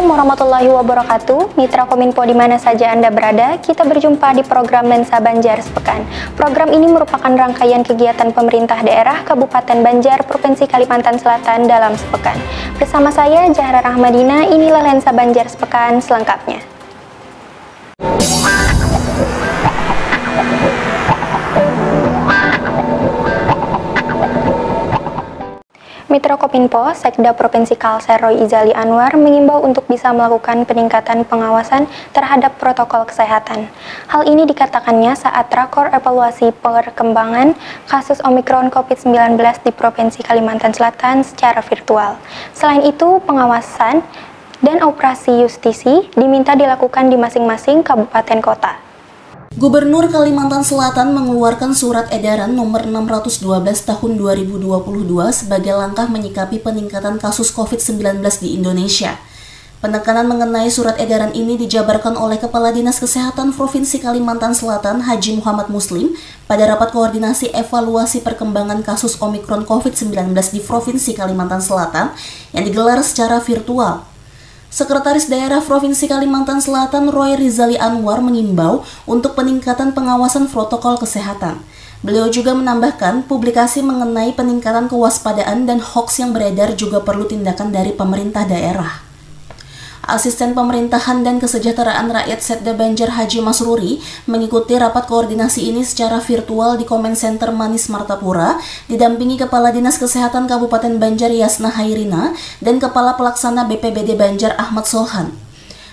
Assalamualaikum warahmatullahi wabarakatuh. Mitra Kominfo di mana saja Anda berada, kita berjumpa di program Lensa Banjar Sepekan. Program ini merupakan rangkaian kegiatan pemerintah daerah Kabupaten Banjar, Provinsi Kalimantan Selatan dalam sepekan. Bersama saya, Jahra Rahmadina, inilah Lensa Banjar Sepekan selengkapnya. Mitra Kopinfo, Sekda Provinsi Kalsel Roy Izali Anwar mengimbau untuk bisa melakukan peningkatan pengawasan terhadap protokol kesehatan. Hal ini dikatakannya saat rakor evaluasi perkembangan kasus Omikron COVID-19 di Provinsi Kalimantan Selatan secara virtual. Selain itu, pengawasan dan operasi justisi diminta dilakukan di masing-masing kabupaten kota. Gubernur Kalimantan Selatan mengeluarkan surat edaran nomor 612 tahun 2022 sebagai langkah menyikapi peningkatan kasus COVID-19 di Indonesia. Penekanan mengenai surat edaran ini dijabarkan oleh Kepala Dinas Kesehatan Provinsi Kalimantan Selatan Haji Muhammad Muslim pada rapat koordinasi evaluasi perkembangan kasus Omikron COVID-19 di Provinsi Kalimantan Selatan yang digelar secara virtual. Sekretaris Daerah Provinsi Kalimantan Selatan Roy Rizali Anwar mengimbau untuk peningkatan pengawasan protokol kesehatan. Beliau juga menambahkan publikasi mengenai peningkatan kewaspadaan dan hoax yang beredar juga perlu tindakan dari pemerintah daerah. Asisten Pemerintahan dan Kesejahteraan Rakyat Setda Banjar Haji Masruri mengikuti rapat koordinasi ini secara virtual di Komen Center Manis Martapura, didampingi Kepala Dinas Kesehatan Kabupaten Banjar Yasna Hairina dan Kepala Pelaksana BPBD Banjar Ahmad Solhan.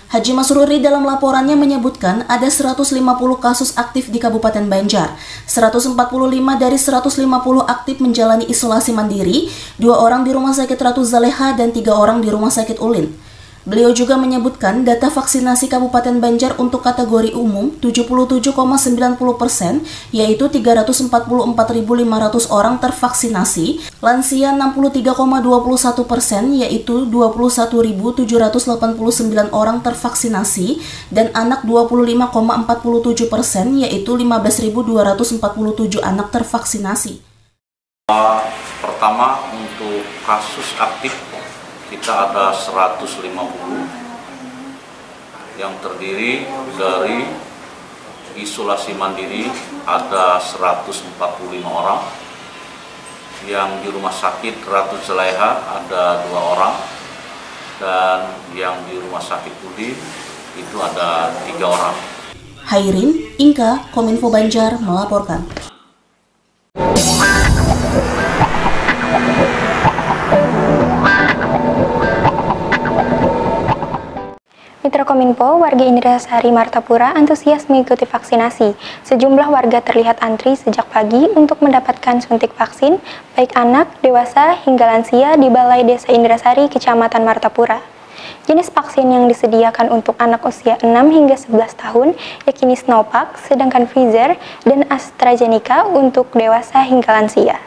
Haji Masruri dalam laporannya menyebutkan ada 150 kasus aktif di Kabupaten Banjar. 145 dari 150 aktif menjalani isolasi mandiri, dua orang di Rumah Sakit Ratu Zaleha dan tiga orang di Rumah Sakit Ulin. Beliau juga menyebutkan data vaksinasi Kabupaten Banjar untuk kategori umum 77,90 persen, yaitu 344.500 orang tervaksinasi, lansia 63,21 persen, yaitu 21.789 orang tervaksinasi, dan anak 25,47 persen, yaitu 15.247 anak tervaksinasi. Pertama untuk kasus aktif kita ada 150 yang terdiri dari isolasi mandiri ada 145 orang yang di rumah sakit Ratu Zaleha ada dua orang dan yang di rumah sakit Udin itu ada tiga orang. Hairin, Inka, Kominfo Banjar melaporkan. Mitra Kominfo, warga Indrasari Martapura antusias mengikuti vaksinasi. Sejumlah warga terlihat antri sejak pagi untuk mendapatkan suntik vaksin, baik anak, dewasa, hingga lansia di Balai Desa Indrasari, Kecamatan Martapura. Jenis vaksin yang disediakan untuk anak usia 6 hingga 11 tahun yakni Sinovac, sedangkan Pfizer dan AstraZeneca untuk dewasa hingga lansia.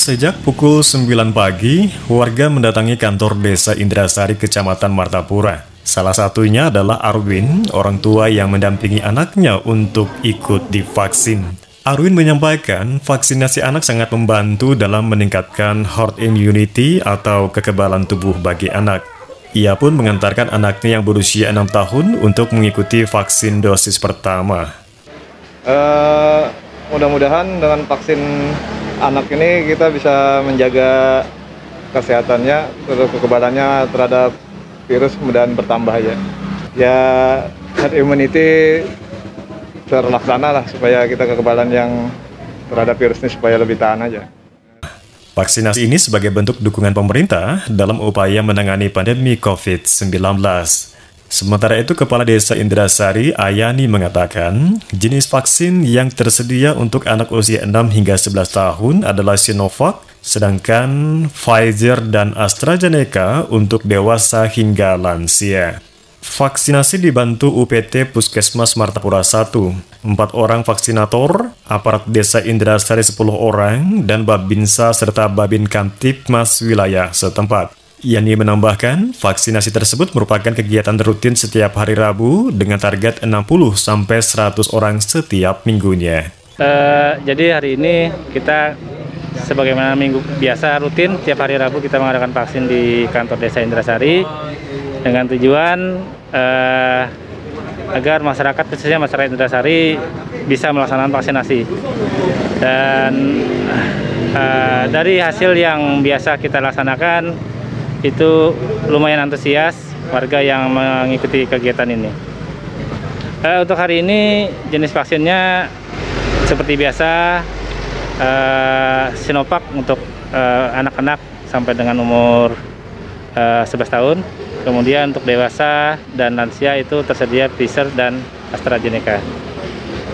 Sejak pukul 9 pagi, warga mendatangi kantor desa Indrasari, Kecamatan Martapura. Salah satunya adalah Arwin, orang tua yang mendampingi anaknya untuk ikut divaksin. Arwin menyampaikan vaksinasi anak sangat membantu dalam meningkatkan herd immunity atau kekebalan tubuh bagi anak. Ia pun mengantarkan anaknya yang berusia 6 tahun untuk mengikuti vaksin dosis pertama. Uh, mudah-mudahan dengan vaksin anak ini kita bisa menjaga kesehatannya, terus kekebalannya terhadap virus kemudian bertambah ya. Ya herd immunity terlaksana lah supaya kita kekebalan yang terhadap virus ini supaya lebih tahan aja. Vaksinasi ini sebagai bentuk dukungan pemerintah dalam upaya menangani pandemi COVID-19. Sementara itu, Kepala Desa Indrasari Ayani mengatakan, jenis vaksin yang tersedia untuk anak usia 6 hingga 11 tahun adalah Sinovac, sedangkan Pfizer dan AstraZeneca untuk dewasa hingga lansia. Vaksinasi dibantu UPT Puskesmas Martapura 1, 4 orang vaksinator, aparat desa Indrasari 10 orang, dan Babinsa serta Babin Kamtipmas wilayah setempat. Yani menambahkan, vaksinasi tersebut merupakan kegiatan rutin setiap hari Rabu dengan target 60 sampai 100 orang setiap minggunya. Uh, jadi hari ini kita sebagaimana minggu biasa rutin tiap hari Rabu kita mengadakan vaksin di kantor desa Indrasari dengan tujuan eh, agar masyarakat khususnya masyarakat Indrasari bisa melaksanakan vaksinasi dan eh, dari hasil yang biasa kita laksanakan itu lumayan antusias warga yang mengikuti kegiatan ini. Eh, untuk hari ini jenis vaksinnya seperti biasa uh, Sinovac untuk eh, anak-anak uh, sampai dengan umur uh, 11 tahun. Kemudian untuk dewasa dan lansia itu tersedia Pfizer dan AstraZeneca.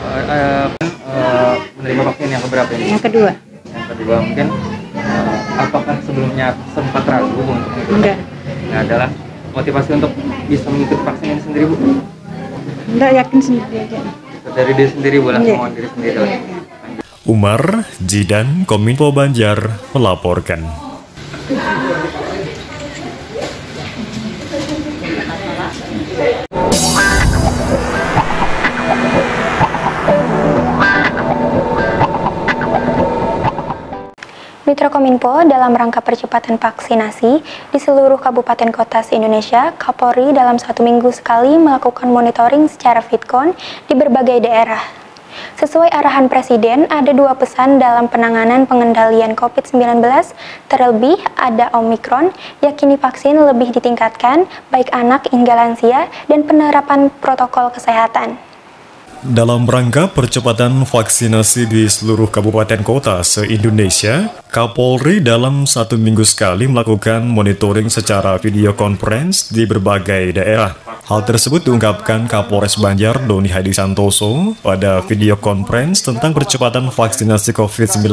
Uh, uh, menerima vaksin yang keberapa ini? Yang kedua. Yang kedua mungkin uh, apakah sebelumnya sempat ragu untuk mengikuti? Enggak. Nah, adalah motivasi untuk bisa mengikuti vaksin ini sendiri bu? Enggak yakin sendiri aja. Dari diri sendiri bu, langsung yeah. diri sendiri. Yeah. Umar Jidan Kominfo Banjar melaporkan. Mitra Kominfo dalam rangka percepatan vaksinasi di seluruh kabupaten kota se-Indonesia, Kapolri dalam satu minggu sekali melakukan monitoring secara fitcon di berbagai daerah. Sesuai arahan Presiden, ada dua pesan dalam penanganan pengendalian COVID-19, terlebih ada Omikron, yakini vaksin lebih ditingkatkan, baik anak hingga lansia, dan penerapan protokol kesehatan. Dalam rangka percepatan vaksinasi di seluruh kabupaten kota se-Indonesia, Kapolri dalam satu minggu sekali melakukan monitoring secara video conference di berbagai daerah. Hal tersebut diungkapkan Kapolres Banjar Doni Hadi Santoso pada video conference tentang percepatan vaksinasi COVID-19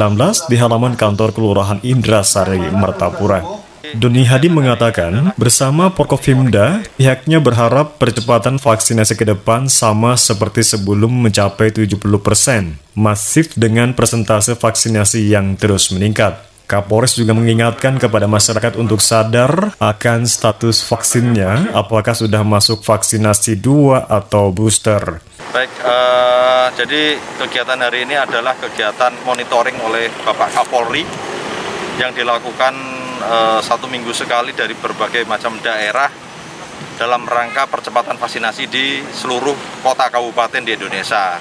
di halaman kantor Kelurahan Indrasari, Martapura. Doni Hadi mengatakan, bersama Porkofimda, pihaknya berharap percepatan vaksinasi ke depan sama seperti sebelum mencapai 70 persen, masif dengan persentase vaksinasi yang terus meningkat. Kapolres juga mengingatkan kepada masyarakat untuk sadar akan status vaksinnya, apakah sudah masuk vaksinasi dua atau booster. Baik, uh, jadi kegiatan hari ini adalah kegiatan monitoring oleh Bapak Kapolri yang dilakukan uh, satu minggu sekali dari berbagai macam daerah dalam rangka percepatan vaksinasi di seluruh kota kabupaten di Indonesia.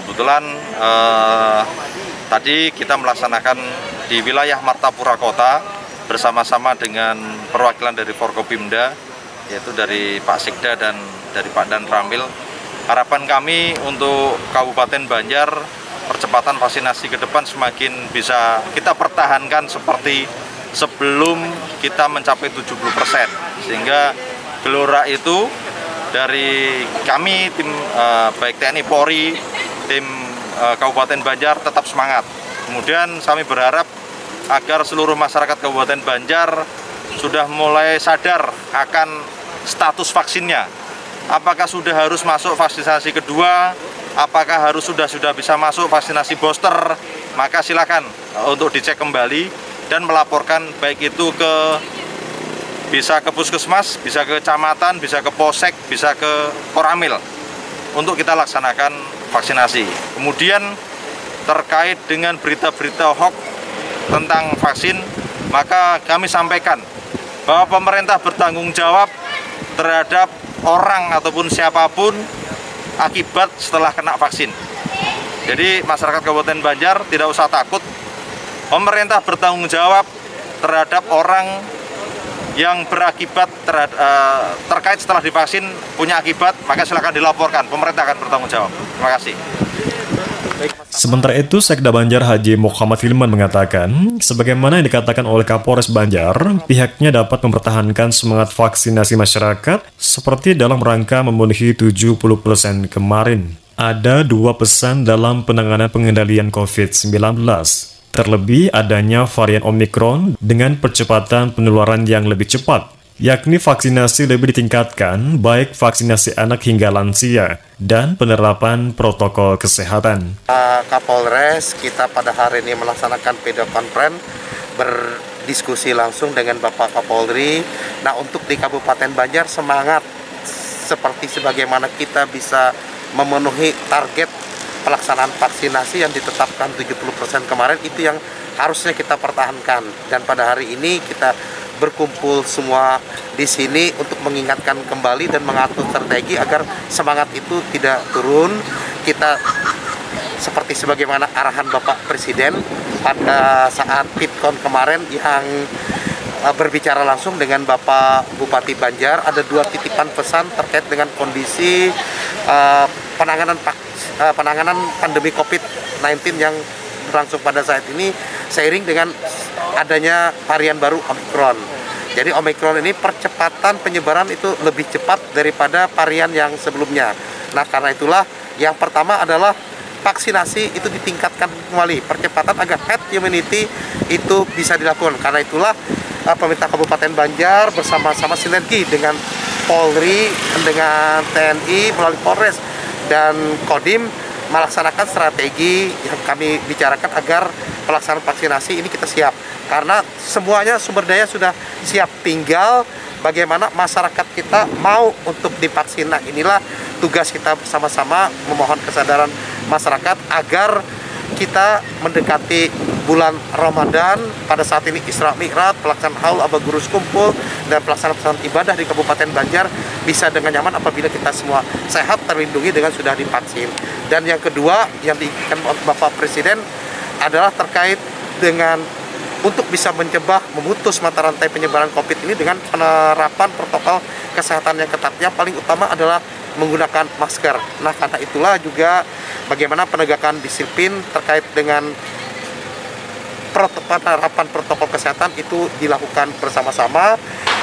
Kebetulan uh, tadi kita melaksanakan di wilayah Martapura Kota bersama-sama dengan perwakilan dari Forkopimda yaitu dari Pak Sikda dan dari Pak Dan Ramil. Harapan kami untuk Kabupaten Banjar percepatan vaksinasi ke depan semakin bisa kita pertahankan seperti sebelum kita mencapai 70% sehingga gelora itu dari kami tim uh, baik TNI Polri, tim uh, Kabupaten Banjar tetap semangat. Kemudian kami berharap agar seluruh masyarakat Kabupaten Banjar sudah mulai sadar akan status vaksinnya. Apakah sudah harus masuk vaksinasi kedua? Apakah harus sudah sudah bisa masuk vaksinasi booster? Maka silakan uh, untuk dicek kembali dan melaporkan baik itu ke bisa ke puskesmas, bisa ke kecamatan, bisa ke posek, bisa ke koramil untuk kita laksanakan vaksinasi. Kemudian terkait dengan berita-berita hoax tentang vaksin, maka kami sampaikan bahwa pemerintah bertanggung jawab terhadap orang ataupun siapa pun akibat setelah kena vaksin. Jadi masyarakat Kabupaten Banjar tidak usah takut pemerintah bertanggung jawab terhadap orang yang berakibat terhadap, uh, terkait setelah divaksin punya akibat, maka silakan dilaporkan. Pemerintah akan bertanggung jawab. Terima kasih. Sementara itu, Sekda Banjar Haji Muhammad Filman mengatakan, sebagaimana yang dikatakan oleh Kapolres Banjar, pihaknya dapat mempertahankan semangat vaksinasi masyarakat seperti dalam rangka memenuhi 70% kemarin. Ada dua pesan dalam penanganan pengendalian COVID-19. Terlebih adanya varian Omicron dengan percepatan penularan yang lebih cepat, yakni vaksinasi lebih ditingkatkan baik vaksinasi anak hingga lansia dan penerapan protokol kesehatan. Kapolres kita pada hari ini melaksanakan video conference berdiskusi langsung dengan Bapak Kapolri. Nah untuk di Kabupaten Banjar semangat seperti sebagaimana kita bisa memenuhi target pelaksanaan vaksinasi yang ditetapkan 70% kemarin itu yang harusnya kita pertahankan. Dan pada hari ini kita berkumpul semua di sini untuk mengingatkan kembali dan mengatur strategi agar semangat itu tidak turun. Kita seperti sebagaimana arahan Bapak Presiden pada saat Pitkon kemarin yang berbicara langsung dengan Bapak Bupati Banjar ada dua titipan pesan terkait dengan kondisi uh, penanganan uh, penanganan pandemi COVID-19 yang berlangsung pada saat ini seiring dengan adanya varian baru Omicron. Jadi Omicron ini percepatan penyebaran itu lebih cepat daripada varian yang sebelumnya. Nah karena itulah yang pertama adalah vaksinasi itu ditingkatkan kembali, percepatan agar herd immunity itu bisa dilakukan. Karena itulah uh, pemerintah Kabupaten Banjar bersama-sama sinergi dengan Polri, dengan TNI melalui Polres dan Kodim melaksanakan strategi yang kami bicarakan agar pelaksanaan vaksinasi ini kita siap. Karena semuanya sumber daya sudah siap tinggal bagaimana masyarakat kita mau untuk divaksin. Nah inilah tugas kita bersama-sama memohon kesadaran masyarakat agar kita mendekati bulan Ramadan pada saat ini Isra Mi'raj, pelaksanaan haul Abagurus kumpul dan pelaksanaan ibadah di Kabupaten Banjar bisa dengan nyaman apabila kita semua sehat terlindungi dengan sudah divaksin. Dan yang kedua yang diinginkan Bapak Presiden adalah terkait dengan untuk bisa mencegah memutus mata rantai penyebaran COVID ini dengan penerapan protokol kesehatan yang ketat. Yang paling utama adalah menggunakan masker. Nah, karena itulah juga bagaimana penegakan disiplin terkait dengan penerapan protokol kesehatan itu dilakukan bersama-sama.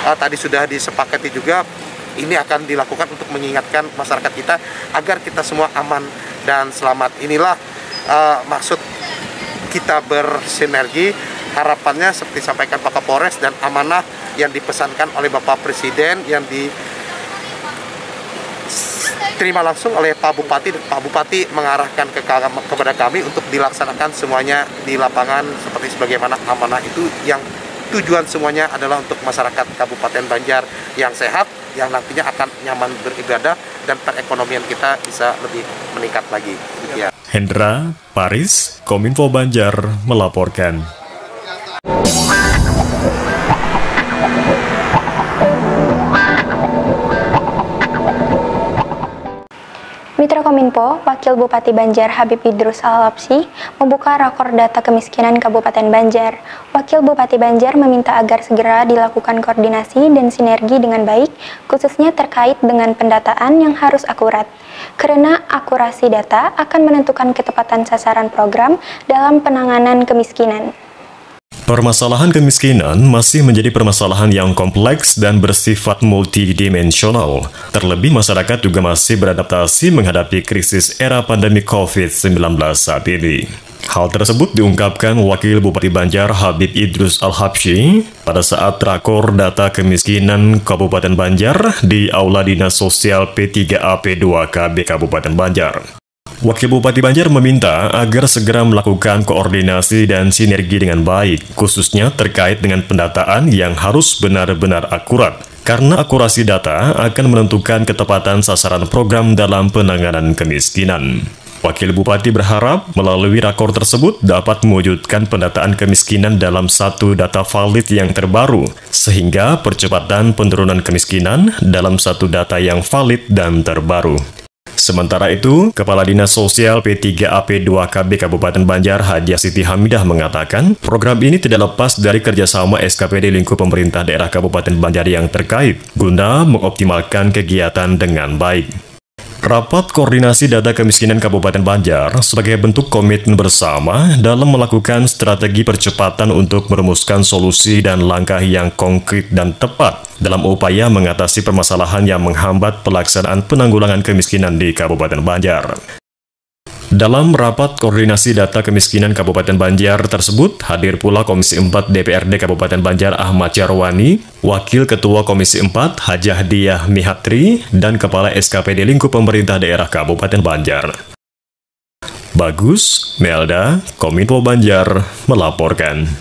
Uh, tadi sudah disepakati juga ini akan dilakukan untuk mengingatkan masyarakat kita agar kita semua aman dan selamat. Inilah uh, maksud kita bersinergi. Harapannya seperti sampaikan Pak Kapolres dan amanah yang dipesankan oleh Bapak Presiden yang di diterima langsung oleh Pak Bupati. Pak Bupati mengarahkan ke, kepada kami untuk dilaksanakan semuanya di lapangan seperti sebagaimana amanah itu yang tujuan semuanya adalah untuk masyarakat Kabupaten Banjar yang sehat, yang nantinya akan nyaman beribadah dan perekonomian kita bisa lebih meningkat lagi. Ya. Hendra, Paris, Kominfo Banjar melaporkan. Mitra Kominfo, Wakil Bupati Banjar Habib Idrus Al-Lapsi membuka rakor data kemiskinan Kabupaten Banjar. Wakil Bupati Banjar meminta agar segera dilakukan koordinasi dan sinergi dengan baik, khususnya terkait dengan pendataan yang harus akurat. Karena akurasi data akan menentukan ketepatan sasaran program dalam penanganan kemiskinan. Permasalahan kemiskinan masih menjadi permasalahan yang kompleks dan bersifat multidimensional. Terlebih masyarakat juga masih beradaptasi menghadapi krisis era pandemi COVID-19 saat ini. Hal tersebut diungkapkan Wakil Bupati Banjar Habib Idrus Al-Habsyi pada saat rakor data kemiskinan Kabupaten Banjar di Aula Dinas Sosial P3AP2KB Kabupaten Banjar. Wakil Bupati Banjar meminta agar segera melakukan koordinasi dan sinergi dengan baik, khususnya terkait dengan pendataan yang harus benar-benar akurat, karena akurasi data akan menentukan ketepatan sasaran program dalam penanganan kemiskinan. Wakil Bupati berharap melalui rakor tersebut dapat mewujudkan pendataan kemiskinan dalam satu data valid yang terbaru, sehingga percepatan penurunan kemiskinan dalam satu data yang valid dan terbaru. Sementara itu, Kepala Dinas Sosial P3AP2KB Kabupaten Banjar Hadia Siti Hamidah mengatakan, program ini tidak lepas dari kerjasama SKPD lingkup pemerintah daerah Kabupaten Banjar yang terkait, guna mengoptimalkan kegiatan dengan baik. Rapat koordinasi data kemiskinan Kabupaten Banjar sebagai bentuk komitmen bersama dalam melakukan strategi percepatan untuk merumuskan solusi dan langkah yang konkret dan tepat dalam upaya mengatasi permasalahan yang menghambat pelaksanaan penanggulangan kemiskinan di Kabupaten Banjar. Dalam rapat koordinasi data kemiskinan Kabupaten Banjar tersebut, hadir pula Komisi 4 DPRD Kabupaten Banjar Ahmad Jarwani, Wakil Ketua Komisi 4 Hajah Diah Mihatri, dan Kepala SKPD Lingkup Pemerintah Daerah Kabupaten Banjar. Bagus, Melda, Kominfo Banjar, melaporkan.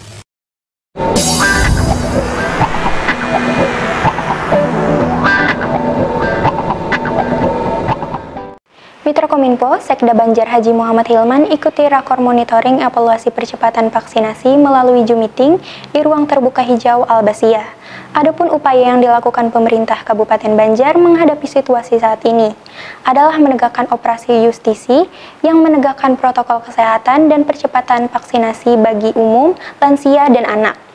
Mitra Kominfo, Sekda Banjar Haji Muhammad Hilman ikuti rakor monitoring evaluasi percepatan vaksinasi melalui Zoom meeting di ruang terbuka hijau Albasia. Adapun upaya yang dilakukan pemerintah Kabupaten Banjar menghadapi situasi saat ini adalah menegakkan operasi justisi yang menegakkan protokol kesehatan dan percepatan vaksinasi bagi umum, lansia, dan anak.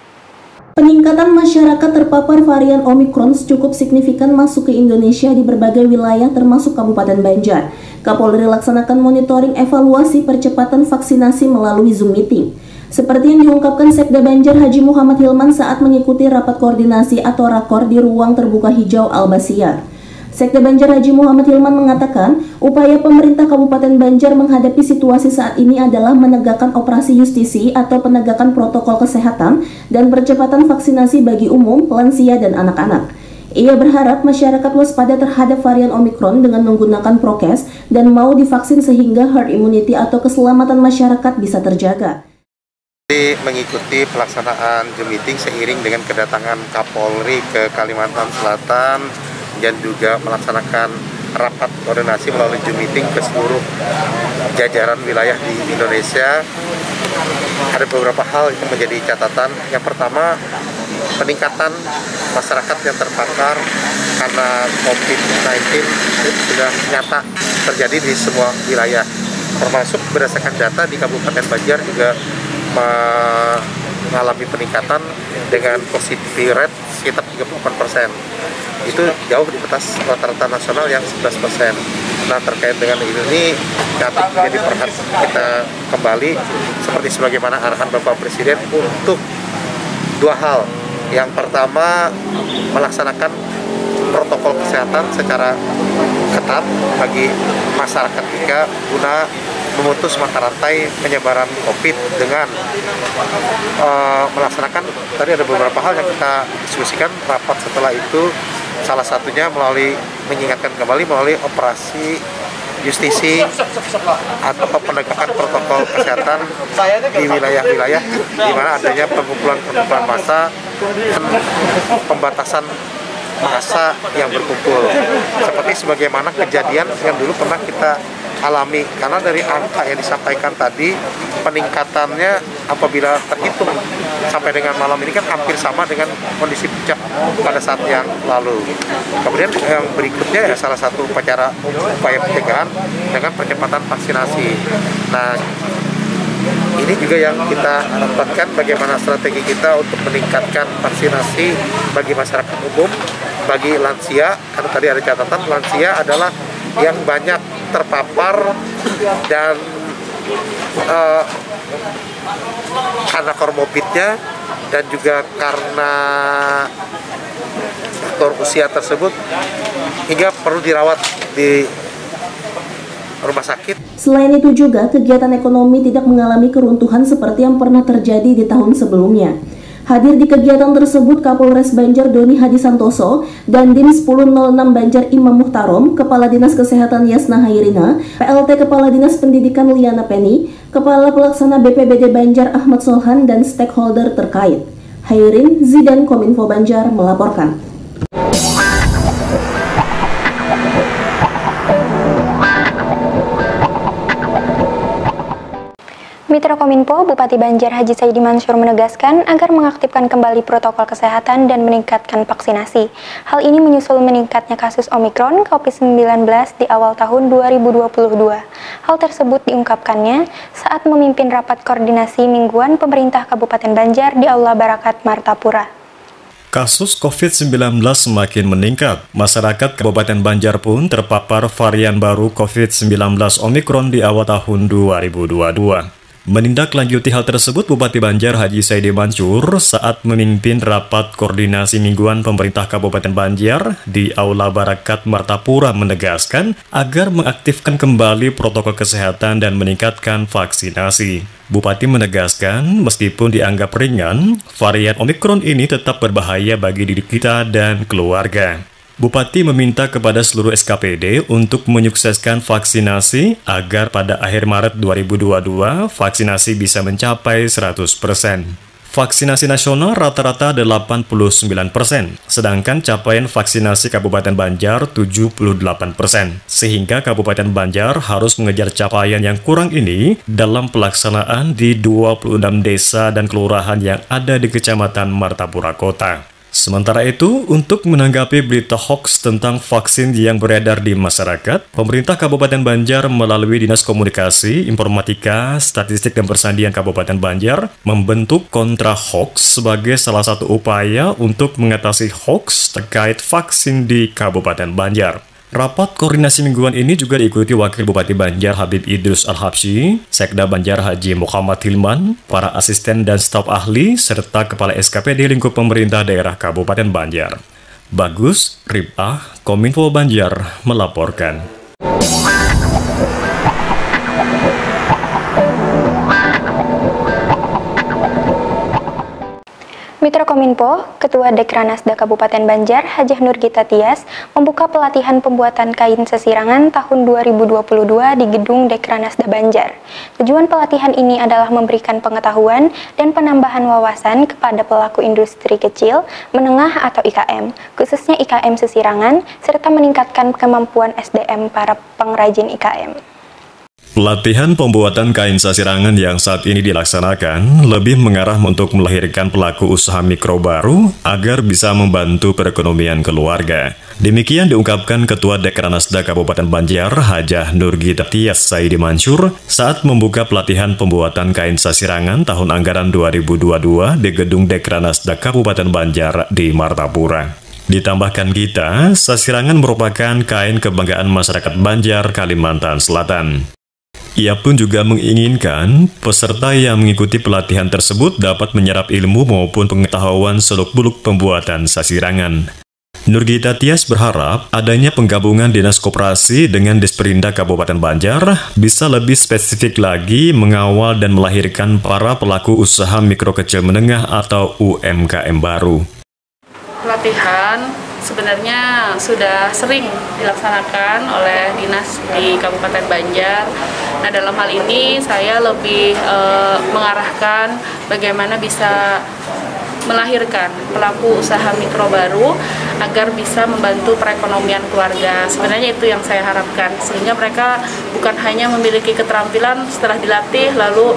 Peningkatan masyarakat terpapar varian Omikron cukup signifikan masuk ke Indonesia di berbagai wilayah termasuk Kabupaten Banjar. Kapolri laksanakan monitoring evaluasi percepatan vaksinasi melalui Zoom meeting. Seperti yang diungkapkan Sekda Banjar Haji Muhammad Hilman saat mengikuti rapat koordinasi atau rakor di ruang terbuka hijau Al-Basiar. Sekda Banjar Haji Muhammad Hilman mengatakan, upaya pemerintah Kabupaten Banjar menghadapi situasi saat ini adalah menegakkan operasi justisi atau penegakan protokol kesehatan dan percepatan vaksinasi bagi umum, lansia, dan anak-anak. Ia berharap masyarakat waspada terhadap varian Omikron dengan menggunakan prokes dan mau divaksin sehingga herd immunity atau keselamatan masyarakat bisa terjaga mengikuti pelaksanaan Zoom meeting seiring dengan kedatangan Kapolri ke Kalimantan Selatan dan juga melaksanakan rapat koordinasi melalui Zoom meeting ke seluruh jajaran wilayah di Indonesia. Ada beberapa hal yang menjadi catatan. Yang pertama, peningkatan masyarakat yang terpapar karena COVID-19 sudah nyata terjadi di semua wilayah. Termasuk berdasarkan data di Kabupaten Banjar juga mengalami peningkatan dengan positivity rate sekitar 38 persen itu jauh di atas rata-rata nasional yang 11 persen. Nah terkait dengan ini kami jadi perhatian kita kembali seperti sebagaimana arahan Bapak Presiden untuk dua hal. Yang pertama melaksanakan protokol kesehatan secara ketat bagi masyarakat kita guna memutus mata rantai penyebaran COVID dengan uh, melaksanakan tadi ada beberapa hal yang kita diskusikan rapat setelah itu salah satunya melalui mengingatkan kembali melalui operasi justisi atau penegakan protokol kesehatan di wilayah-wilayah di mana adanya pengumpulan-pengumpulan massa dan pembatasan massa yang berkumpul. Seperti sebagaimana kejadian yang dulu pernah kita alami karena dari angka yang disampaikan tadi peningkatannya apabila terhitung sampai dengan malam ini kan hampir sama dengan kondisi puncak pada saat yang lalu. Kemudian yang berikutnya ya salah satu upacara upaya pencegahan dengan percepatan vaksinasi. Nah, ini juga yang kita dapatkan bagaimana strategi kita untuk meningkatkan vaksinasi bagi masyarakat umum, bagi lansia, karena tadi ada catatan lansia adalah yang banyak terpapar dan uh, karena komorbidnya dan juga karena faktor usia tersebut hingga perlu dirawat di rumah sakit. Selain itu juga kegiatan ekonomi tidak mengalami keruntuhan seperti yang pernah terjadi di tahun sebelumnya. Hadir di kegiatan tersebut Kapolres Banjar Doni Hadi Santoso dan Dim 1006 Banjar Imam Muhtarom, Kepala Dinas Kesehatan Yasna Hairina, PLT Kepala Dinas Pendidikan Liana Penny, Kepala Pelaksana BPBD Banjar Ahmad Solhan dan stakeholder terkait. Hairin Zidan Kominfo Banjar melaporkan. Mitra Kominfo, Bupati Banjar Haji Saidi Mansur menegaskan agar mengaktifkan kembali protokol kesehatan dan meningkatkan vaksinasi. Hal ini menyusul meningkatnya kasus Omikron COVID-19 di awal tahun 2022. Hal tersebut diungkapkannya saat memimpin rapat koordinasi mingguan pemerintah Kabupaten Banjar di Aula Barakat Martapura. Kasus COVID-19 semakin meningkat. Masyarakat Kabupaten Banjar pun terpapar varian baru COVID-19 Omikron di awal tahun 2022. Menindaklanjuti hal tersebut, Bupati Banjar Haji Saidi Mansur saat memimpin rapat koordinasi mingguan pemerintah Kabupaten Banjar di Aula Barakat Martapura menegaskan agar mengaktifkan kembali protokol kesehatan dan meningkatkan vaksinasi. Bupati menegaskan, meskipun dianggap ringan, varian Omikron ini tetap berbahaya bagi diri kita dan keluarga. Bupati meminta kepada seluruh SKPD untuk menyukseskan vaksinasi agar pada akhir Maret 2022 vaksinasi bisa mencapai 100%. Vaksinasi nasional rata-rata 89 persen, sedangkan capaian vaksinasi Kabupaten Banjar 78 persen. Sehingga Kabupaten Banjar harus mengejar capaian yang kurang ini dalam pelaksanaan di 26 desa dan kelurahan yang ada di Kecamatan Martapura Kota. Sementara itu, untuk menanggapi berita hoax tentang vaksin yang beredar di masyarakat, pemerintah Kabupaten Banjar melalui Dinas Komunikasi, Informatika, Statistik dan Persandian Kabupaten Banjar membentuk kontra hoax sebagai salah satu upaya untuk mengatasi hoax terkait vaksin di Kabupaten Banjar. Rapat koordinasi mingguan ini juga diikuti Wakil Bupati Banjar Habib Idrus Al-Habsyi, Sekda Banjar Haji Muhammad Hilman, para asisten dan staf ahli, serta Kepala SKP di lingkup pemerintah daerah Kabupaten Banjar. Bagus, Ribah, Kominfo Banjar melaporkan. Mitra Kominfo, Ketua Dekranasda Kabupaten Banjar, Hajah Nurgita Tias, membuka pelatihan pembuatan kain sesirangan tahun 2022 di Gedung Dekranasda Banjar. Tujuan pelatihan ini adalah memberikan pengetahuan dan penambahan wawasan kepada pelaku industri kecil, menengah atau IKM, khususnya IKM sesirangan, serta meningkatkan kemampuan SDM para pengrajin IKM. Pelatihan pembuatan kain sasirangan yang saat ini dilaksanakan lebih mengarah untuk melahirkan pelaku usaha mikro baru agar bisa membantu perekonomian keluarga. Demikian diungkapkan Ketua Dekranasda Kabupaten Banjar, Hajah Nurgi Tias Saidi Mansur, saat membuka pelatihan pembuatan kain sasirangan tahun anggaran 2022 di Gedung Dekranasda Kabupaten Banjar di Martapura. Ditambahkan kita, sasirangan merupakan kain kebanggaan masyarakat Banjar, Kalimantan Selatan. Ia pun juga menginginkan peserta yang mengikuti pelatihan tersebut dapat menyerap ilmu maupun pengetahuan seluk-beluk pembuatan sasirangan. Nurgita Tias berharap adanya penggabungan Dinas Koperasi dengan Disperinda Kabupaten Banjar bisa lebih spesifik lagi mengawal dan melahirkan para pelaku usaha mikro kecil menengah atau UMKM baru. Pelatihan sebenarnya sudah sering dilaksanakan oleh dinas di Kabupaten Banjar. Nah dalam hal ini saya lebih e, mengarahkan bagaimana bisa melahirkan pelaku usaha mikro baru agar bisa membantu perekonomian keluarga. Sebenarnya itu yang saya harapkan sehingga mereka bukan hanya memiliki keterampilan setelah dilatih lalu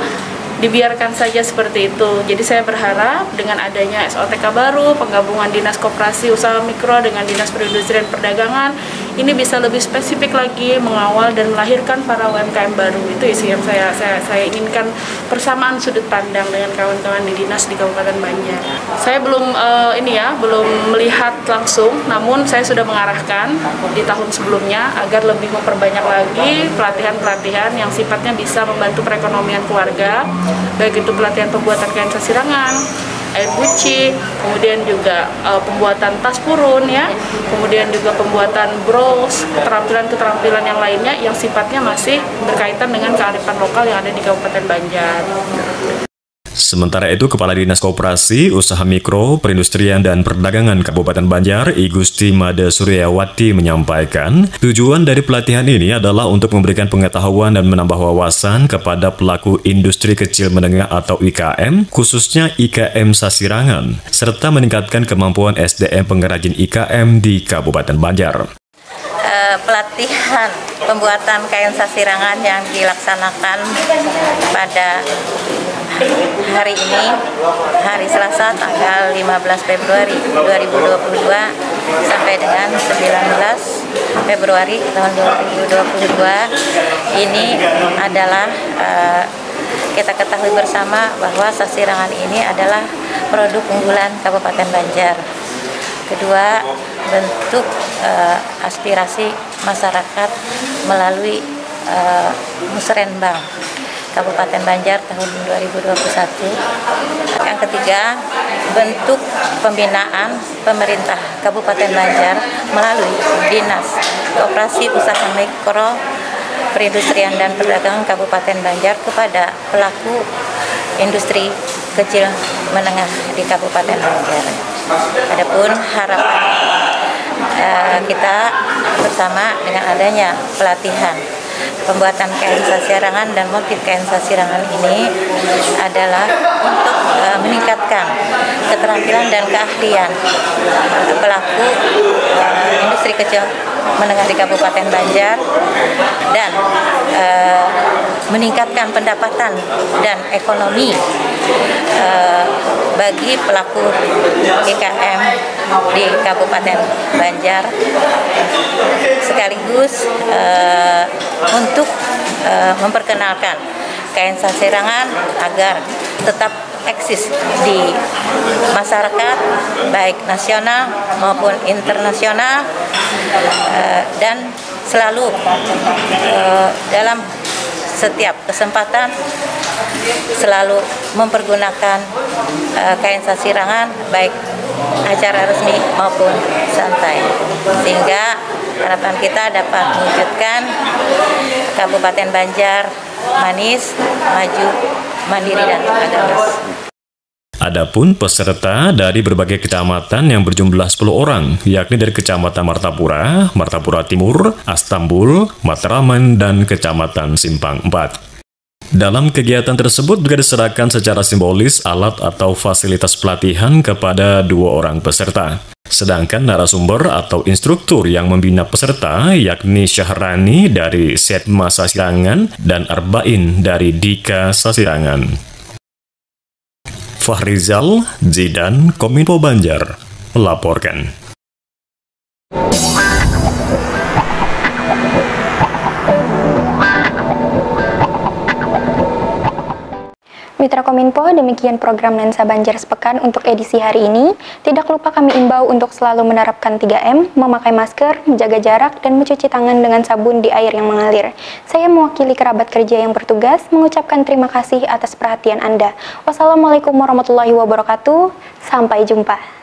dibiarkan saja seperti itu. Jadi saya berharap dengan adanya SOTK baru, penggabungan Dinas Koperasi Usaha Mikro dengan Dinas Perindustrian Perdagangan, ini bisa lebih spesifik lagi mengawal dan melahirkan para UMKM baru. Itu isi yang saya, saya, saya inginkan persamaan sudut pandang dengan kawan-kawan di dinas di Kabupaten Banjar. Saya belum uh, ini ya, belum melihat langsung, namun saya sudah mengarahkan di tahun sebelumnya agar lebih memperbanyak lagi pelatihan-pelatihan yang sifatnya bisa membantu perekonomian keluarga baik itu pelatihan pembuatan kain sasirangan, air buci, kemudian juga uh, pembuatan tas purun ya, kemudian juga pembuatan bros, keterampilan-keterampilan yang lainnya yang sifatnya masih berkaitan dengan kearifan lokal yang ada di Kabupaten Banjar. Sementara itu, Kepala Dinas Koperasi, Usaha Mikro, Perindustrian dan Perdagangan Kabupaten Banjar, Igusti Made Suryawati menyampaikan, tujuan dari pelatihan ini adalah untuk memberikan pengetahuan dan menambah wawasan kepada pelaku industri kecil menengah atau IKM, khususnya IKM Sasirangan, serta meningkatkan kemampuan SDM pengrajin IKM di Kabupaten Banjar. Eh, pelatihan pembuatan kain sasirangan yang dilaksanakan pada hari ini hari Selasa tanggal 15 Februari 2022 sampai dengan 19 Februari tahun 2022 ini adalah uh, kita ketahui bersama bahwa sasirangan ini adalah produk unggulan Kabupaten Banjar. Kedua, bentuk uh, aspirasi masyarakat melalui uh, musrenbang Kabupaten Banjar tahun 2021. Yang ketiga, bentuk pembinaan pemerintah Kabupaten Banjar melalui Dinas Koperasi Usaha Mikro Perindustrian dan Perdagangan Kabupaten Banjar kepada pelaku industri kecil menengah di Kabupaten Banjar. Adapun harapan uh, kita bersama dengan adanya pelatihan pembuatan kain sasirangan dan motif kain sasirangan ini adalah untuk uh, meningkatkan keterampilan dan keahlian pelaku uh, industri kecil menengah di Kabupaten Banjar dan uh, meningkatkan pendapatan dan ekonomi uh, bagi pelaku IKM di Kabupaten Banjar sekaligus uh, untuk uh, memperkenalkan kain sasirangan agar tetap eksis di masyarakat baik nasional maupun internasional uh, dan selalu uh, dalam setiap kesempatan selalu mempergunakan uh, kain sasirangan baik acara resmi maupun santai. Sehingga harapan kita dapat mewujudkan Kabupaten Banjar manis, maju, mandiri dan agamis. Adapun peserta dari berbagai kecamatan yang berjumlah 10 orang, yakni dari Kecamatan Martapura, Martapura Timur, Astambul, Matraman, dan Kecamatan Simpang 4. Dalam kegiatan tersebut juga diserahkan secara simbolis alat atau fasilitas pelatihan kepada dua orang peserta. Sedangkan narasumber atau instruktur yang membina peserta yakni Syahrani dari Setma Sasirangan dan Arba'in dari Dika Sasirangan. Fahrizal Zidan Kominfo Banjar melaporkan. Mitra Kominfo, demikian program Lensa Banjar Sepekan untuk edisi hari ini. Tidak lupa kami imbau untuk selalu menerapkan 3M, memakai masker, menjaga jarak, dan mencuci tangan dengan sabun di air yang mengalir. Saya mewakili kerabat kerja yang bertugas mengucapkan terima kasih atas perhatian Anda. Wassalamualaikum warahmatullahi wabarakatuh. Sampai jumpa.